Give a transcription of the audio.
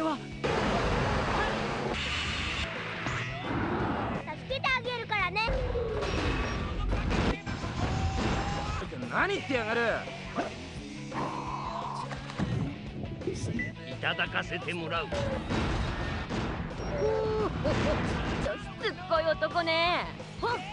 は。助けてあげるからね。何言ってやがる。いただかせてもらう。す っごい男ね。